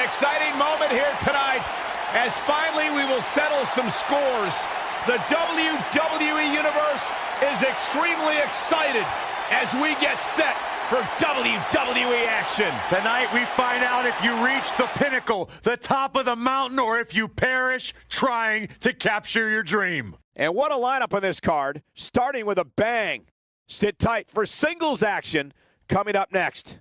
exciting moment here tonight as finally we will settle some scores. The WWE Universe is extremely excited as we get set for WWE action. Tonight we find out if you reach the pinnacle, the top of the mountain, or if you perish trying to capture your dream. And what a lineup on this card, starting with a bang. Sit tight for singles action coming up next.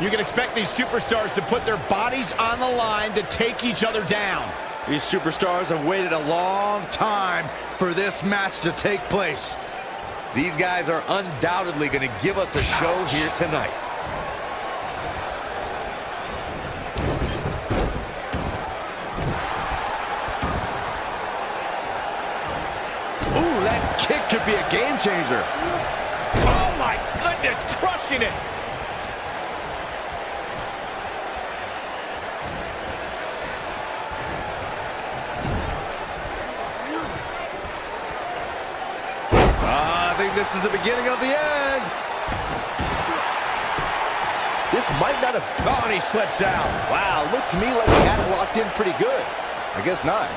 You can expect these superstars to put their bodies on the line to take each other down. These superstars have waited a long time for this match to take place. These guys are undoubtedly going to give us a show here tonight. Ooh, that kick could be a game changer. Oh my goodness, crushing it. I think this is the beginning of the end. This might not have... Oh, and he slips out. Wow, looked to me like he had it locked in pretty good. I guess not.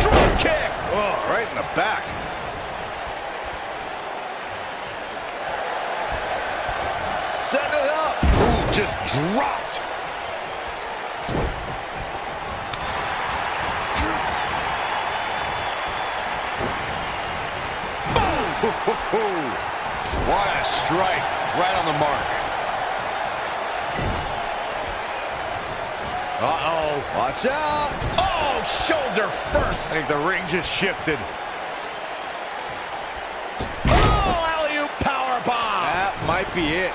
Drop kick. Oh, right in the back. Set it up. Ooh, just dropped. What a strike. Right on the mark. Uh-oh. Watch out. Oh, shoulder first. I think the ring just shifted. Oh, alley-oop power bomb. That might be it.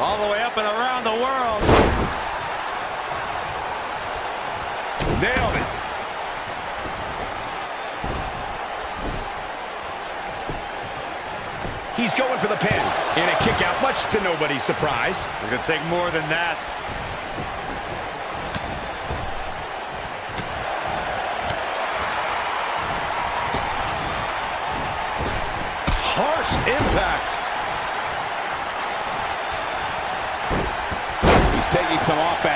All the way up and around the world. Nailed it. He's going for the pin. And a kick out, much to nobody's surprise. It's going to take more than that. Harsh impact. He's taking some offense.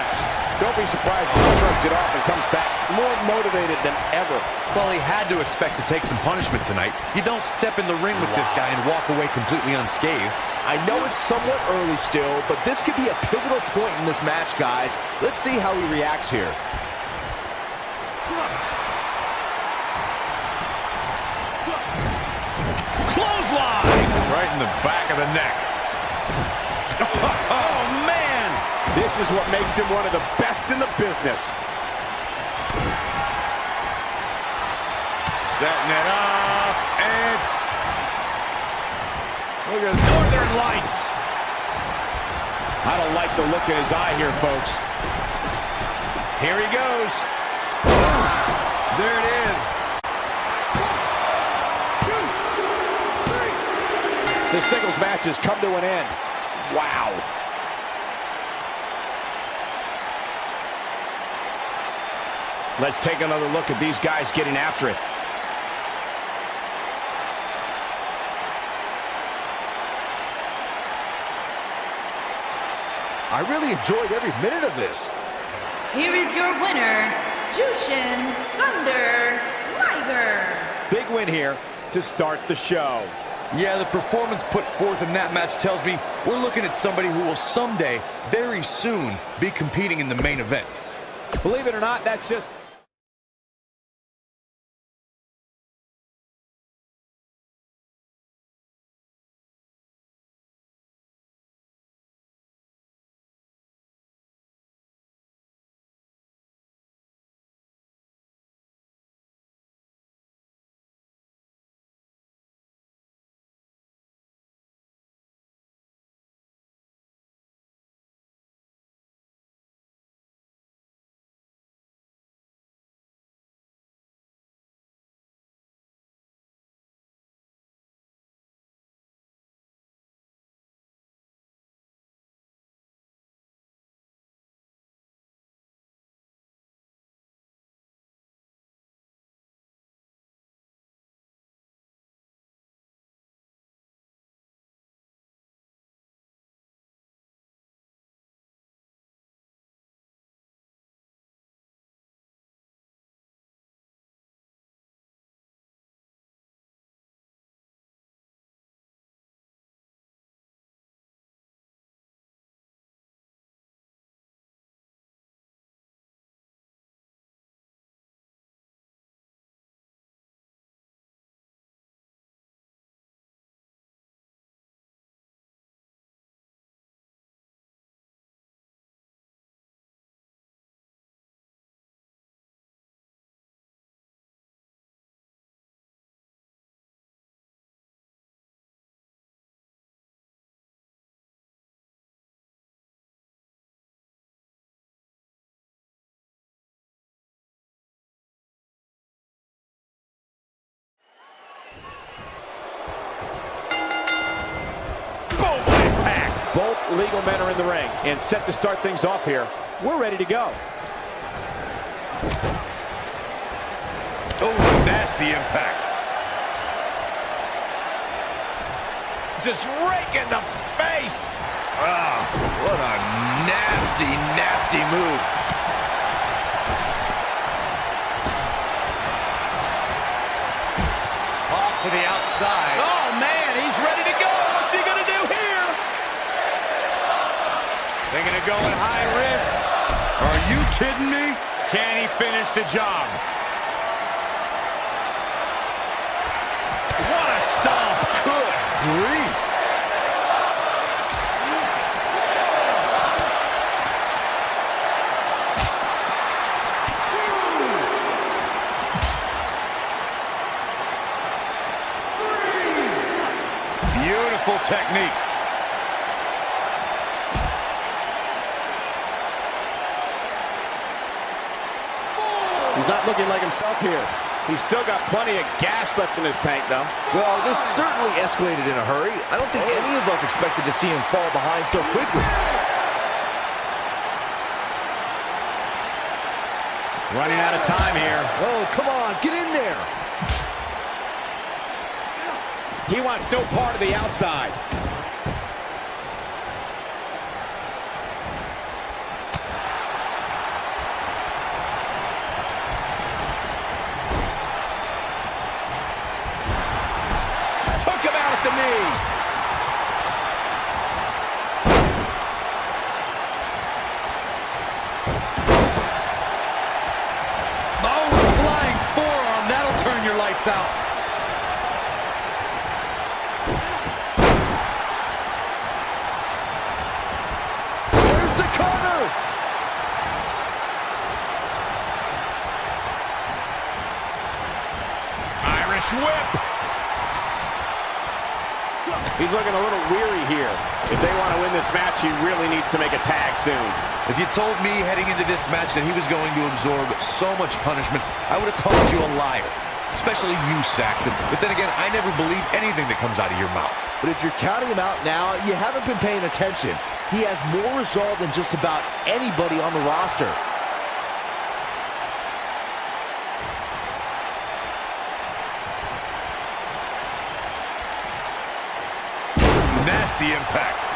Don't surprised if he shrugs it off and comes back more motivated than ever. Well, he had to expect to take some punishment tonight. You don't step in the ring with this guy and walk away completely unscathed. I know it's somewhat early still, but this could be a pivotal point in this match, guys. Let's see how he reacts here. Clothesline. Right in the back of the neck. Oh, man. This is what makes him one of the best in the business. Setting it up. And Look at Northern Lights. I don't like the look in his eye here, folks. Here he goes. There it is. Two, three. This singles match has come to an end. Wow. Let's take another look at these guys getting after it. I really enjoyed every minute of this. Here is your winner, Jushin Thunder Liger. Big win here to start the show. Yeah, the performance put forth in that match tells me we're looking at somebody who will someday, very soon, be competing in the main event. Believe it or not, that's just... legal men are in the ring and set to start things off here. We're ready to go. Oh, nasty impact. Just rake in the face. Ah, what a nasty, nasty move. Off to the outside. Oh, man, he's ready to go. What's he going to do here? Of going to go at high risk. Are you kidding me? Can he finish the job? What a stomp. Good grief. Beautiful technique. He's not looking like himself here. He's still got plenty of gas left in his tank, though. Well, this certainly escalated in a hurry. I don't think any of us expected to see him fall behind so quickly. Running out of time here. Oh, come on, get in there. He wants no part of the outside. Turn your lights out. There's the cover. Irish whip. He's looking a little weary here. If they want to win this match, he really needs to make a tag soon. If you told me heading into this match that he was going to absorb so much punishment, I would have called you a liar especially you, Saxton. But then again, I never believe anything that comes out of your mouth. But if you're counting him out now, you haven't been paying attention. He has more resolve than just about anybody on the roster. Nasty impact.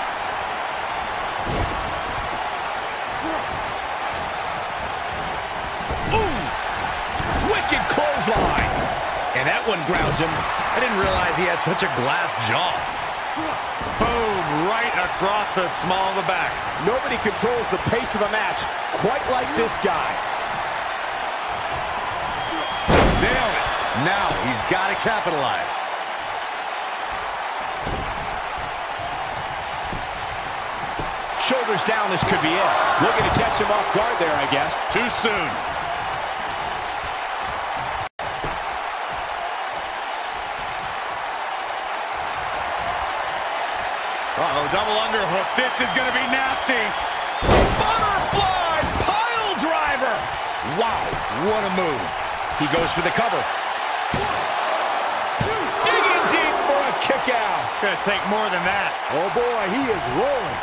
And that one grounds him. I didn't realize he had such a glass jaw. Boom, right across the small of the back. Nobody controls the pace of a match quite like this guy. Nailed it. Now he's got to capitalize. Shoulders down, this could be it. Looking to catch him off guard there, I guess. Too soon. Double underhook. This is going to be nasty. Butterfly pile driver. Wow, what a move. He goes for the cover. Digging deep for a kick out. Going to take more than that. Oh boy, he is rolling.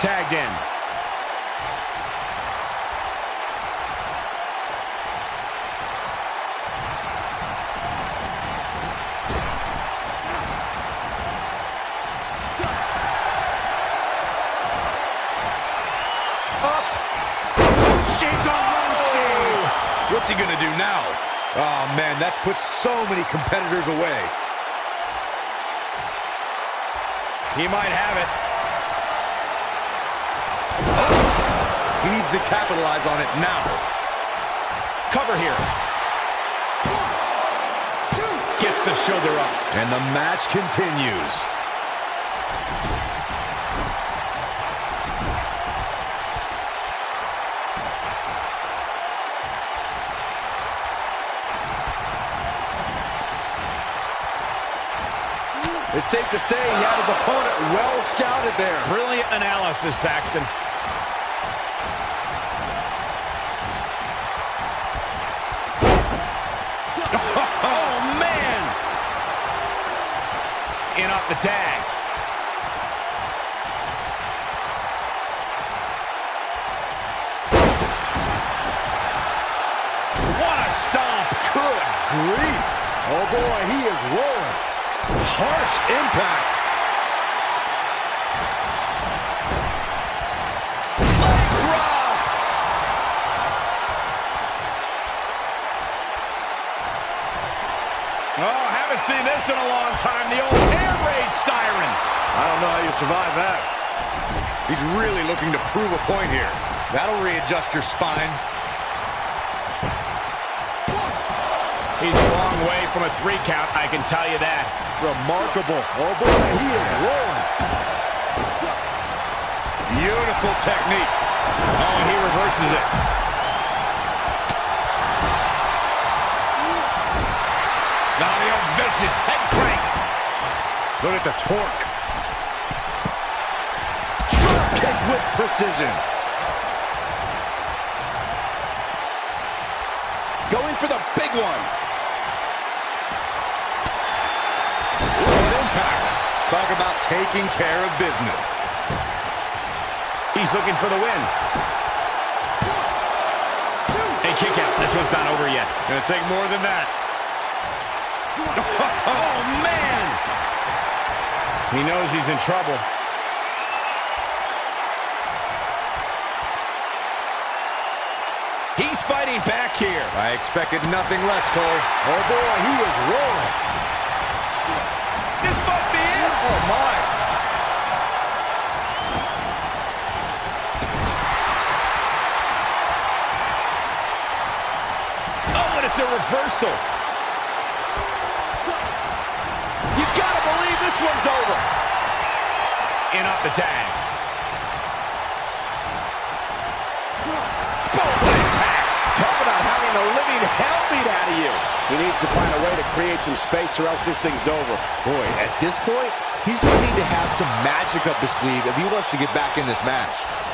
Tagged in. What's he going to do now? Oh, man, that's put so many competitors away. He might have it. He needs to capitalize on it now. Cover here. Gets the shoulder up. And the match continues. It's safe to say he had his opponent well scouted there. Brilliant analysis, Saxton. oh, man! In off the tag. What a stomp. Good grief. Oh boy, he is rolling. Harsh impact. Drop. Oh, haven't seen this in a long time. The old air raid siren. I don't know how you survive that. He's really looking to prove a point here. That'll readjust your spine. He's a long way from a three count, I can tell you that. Remarkable. Oh boy, he is rolling. Beautiful technique. Oh, he reverses it. Now the vicious head crank. Look at the torque. Drop kick with precision. Going for the big one. Talk about taking care of business. He's looking for the win. A kick out. This one's not over yet. To take more than that. Oh, man! He knows he's in trouble. He's fighting back here. I expected nothing less, Cole. Oh boy, he is rolling. A reversal. You've gotta believe this one's over. In off the tag. Boom, impact. Talk about having the living hell beat out of you. He needs to find a way to create some space or else this thing's over. Boy, at this point, he's going to need to have some magic up his sleeve if he wants to get back in this match.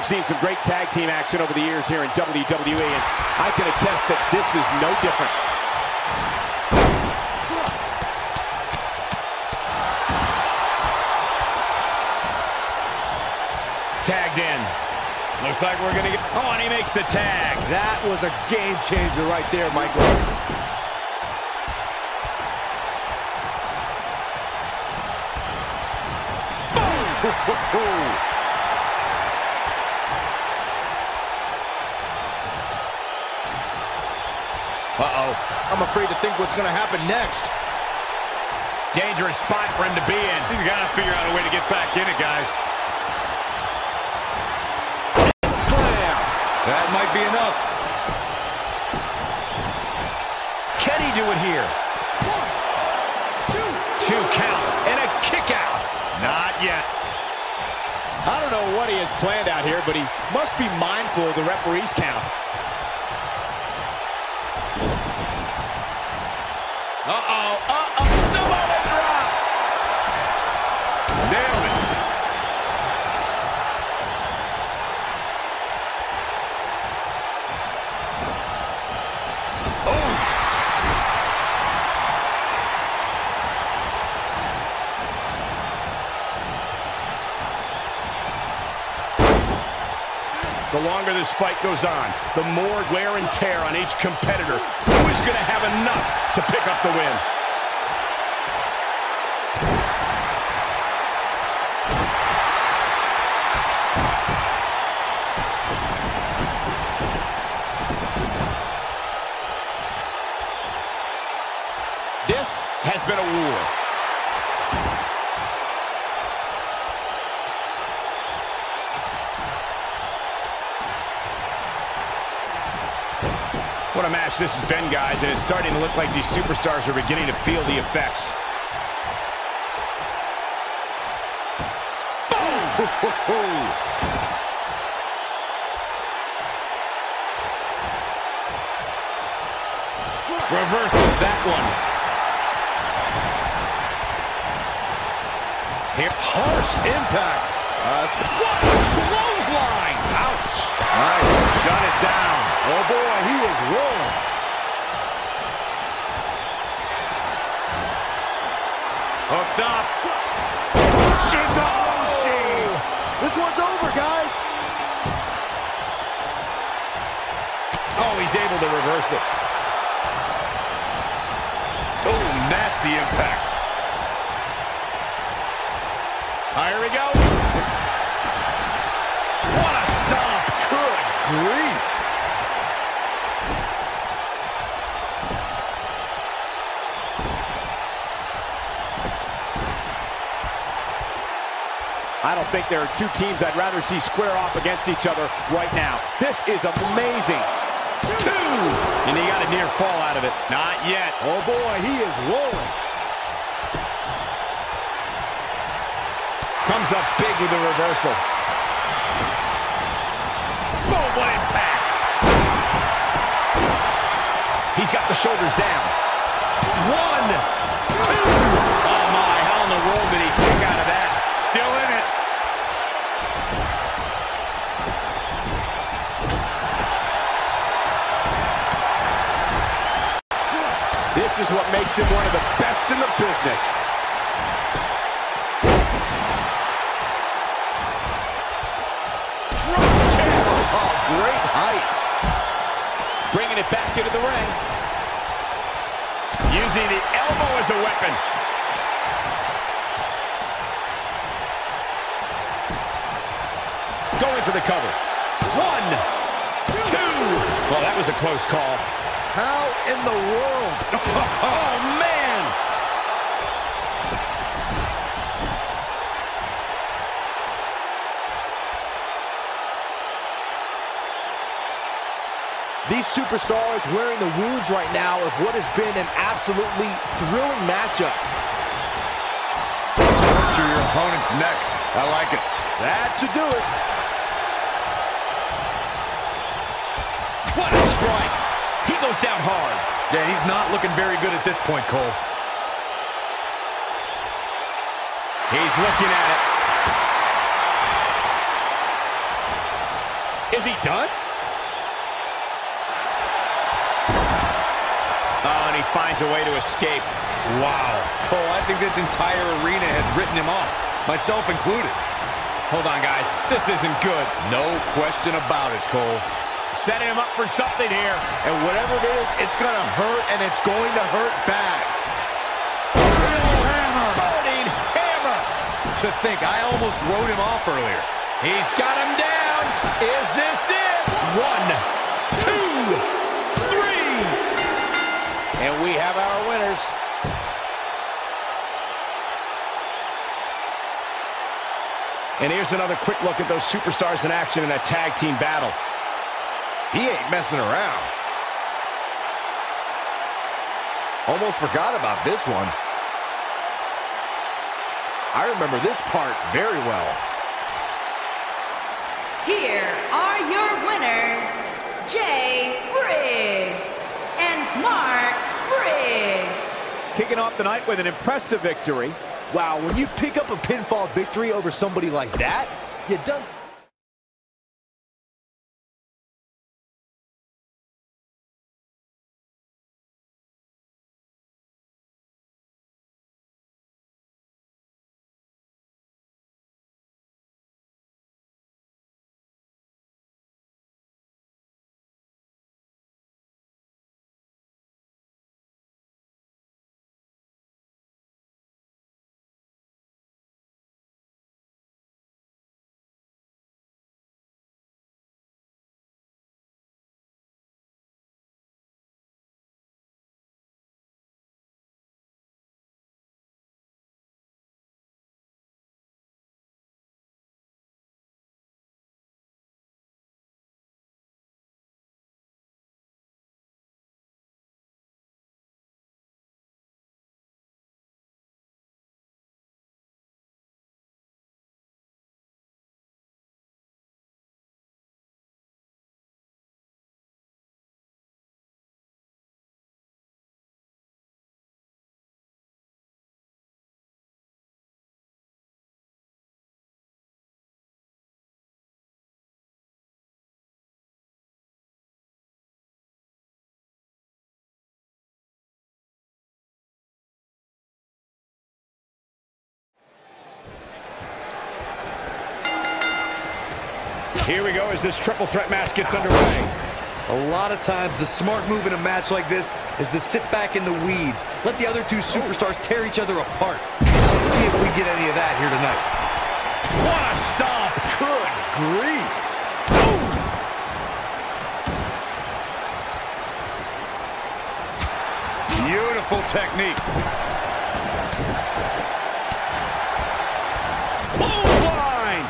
We've seen some great tag team action over the years here in WWE, and I can attest that this is no different. Tagged in. Looks like we're going to get... Oh, and he makes the tag. That was a game changer right there, Michael. Uh-oh. I'm afraid to think what's going to happen next. Dangerous spot for him to be in. You got to figure out a way to get back in it, guys. Slam. That might be enough. Can he do it here? Two count and a kick out. Not yet. I don't know what he has planned out here, but he must be mindful of the referee's count. The longer this fight goes on, the more wear and tear on each competitor. Who is going to have enough to pick up the win? This has been, guys, and it's starting to look like these superstars are beginning to feel the effects. Reverses that one. Hip harsh impact. Uh, what a clothesline! Ouch! Nice. Shut it down. Oh, boy, he is rolling. To reverse it. Oh, nasty impact. Here we go. What a stomp. Good grief. I don't think there are two teams I'd rather see square off against each other right now. This is amazing. Two. And he got a near fall out of it. Not yet. Oh, boy, he is rolling. Comes up big with the reversal. Boom, what impact. He's got the shoulders down. One, two. Oh, my. How in the world did he is what makes him one of the best in the business. Oh, great height. Bringing it back into the ring. Using the elbow as a weapon. Going for the cover. One, two. Well, that was a close call. How in the world? Oh, man. These superstars wearing the wounds right now of what has been an absolutely thrilling matchup. Puncture your opponent's neck. I like it. That should do it. Goes down hard. Yeah, he's not looking very good at this point, Cole. He's looking at it. Is he done? Oh, and he finds a way to escape. Wow. Cole, I think this entire arena has written him off, myself included. Hold on, guys. This isn't good. No question about it, Cole. Setting him up for something here. And whatever it is, it's going to hurt, and it's going to hurt bad. hammer. Burning hammer. To think, I almost wrote him off earlier. He's got him down. Is this it? One, two, three. And we have our winners. And here's another quick look at those superstars in action in a tag team battle. He ain't messing around. Almost forgot about this one. I remember this part very well. Here are your winners, Jay Briggs and Mark Briggs. Kicking off the night with an impressive victory. Wow, when you pick up a pinfall victory over somebody like that, you done. Here we go as this triple threat match gets underway. A lot of times, the smart move in a match like this is to sit back in the weeds. Let the other two superstars tear each other apart. Let's see if we get any of that here tonight. What a stomp. Good grief. Beautiful technique. Clothesline.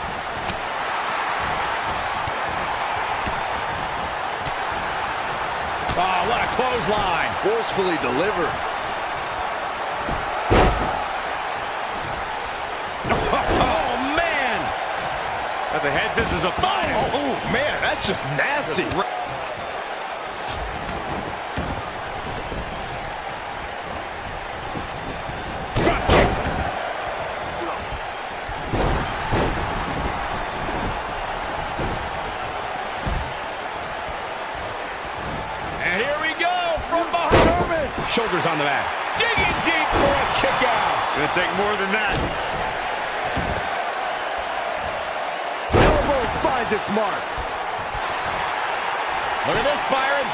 Oh, what a clothesline. Forcefully delivered. Oh, man. That's a head scissors a fight. Oh, man, that's just nasty. Drop kick. And here we go from behind. Shoulders on the mat. Digging deep for a kick out. Gonna take more than that. Elbow finds its mark. Look at this, Byron.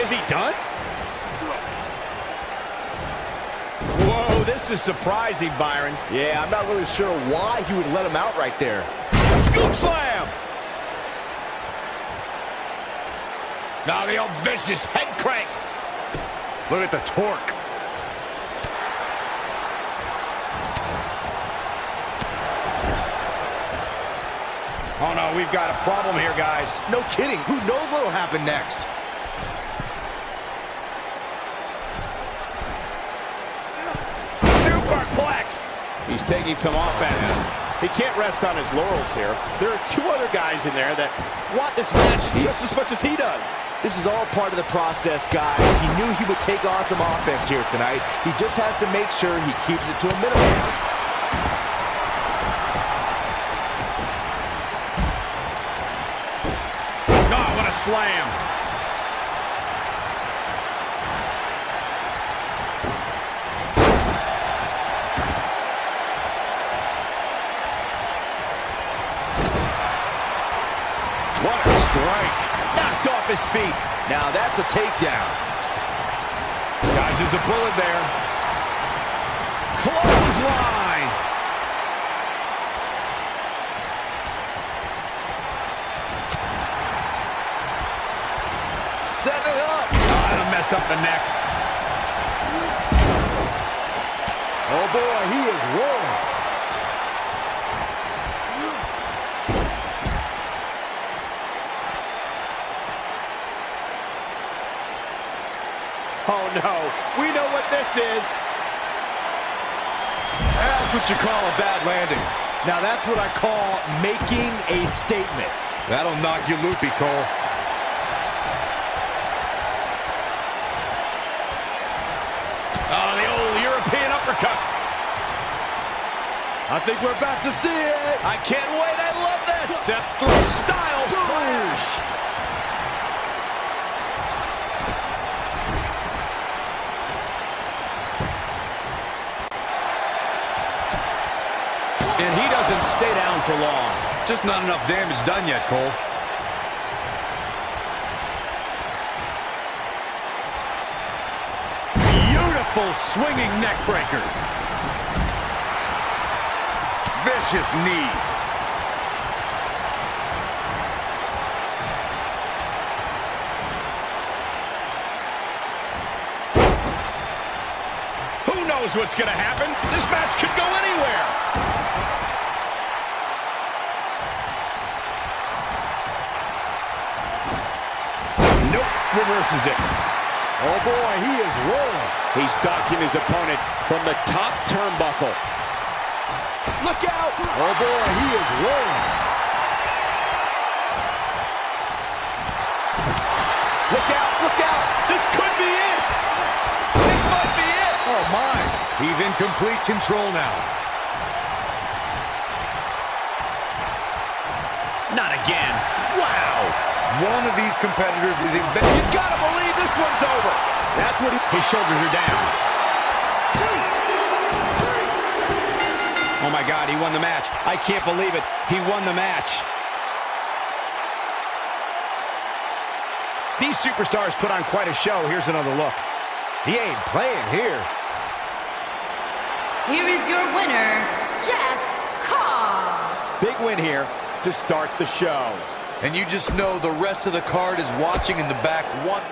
Is he done? Whoa, this is surprising, Byron. Yeah, I'm not really sure why he would let him out right there. Scoop slam. Now the old vicious head crank. Look at the torque. Oh no, we've got a problem here, guys. No kidding. Who knows what'll happen next? Superplex. He's taking some offense. He can't rest on his laurels here. There are two other guys in there that want this match just as much as he does. This is all part of the process, guys. He knew he would take on some offense here tonight. He just has to make sure he keeps it to a minimum. Oh, what a slam. That's a takedown. Dodges a bullet there. Clothesline. Set it up. Oh, that'll mess up the neck. Oh boy, he is rolling. Oh, no. We know what this is. That's what you call a bad landing. Now that's what I call making a statement. That'll knock you loopy, Cole. Oh, the old European uppercut. I think we're about to see it. I can't wait. I love that. Step through style splash. And he doesn't stay down for long. Just not enough damage done yet, Cole. Beautiful swinging neck breaker. Vicious knee. Who knows what's going to happen? This match could go anywhere. Reverses it. Oh boy, he is rolling. He's docking his opponent from the top turnbuckle. Look out. Oh boy, he is rolling. Look out, look out. This could be it. This might be it. Oh my. He's in complete control now. Not again. Wow. One of these competitors is in You've gotta believe this one's over. That's what he, his shoulders are down. Oh my God, he won the match. I can't believe it. He won the match. These superstars put on quite a show. Here's another look. He ain't playing here. Here is your winner, Jeff Cobb. Big win here to start the show. And you just know the rest of the card is watching in the back. One.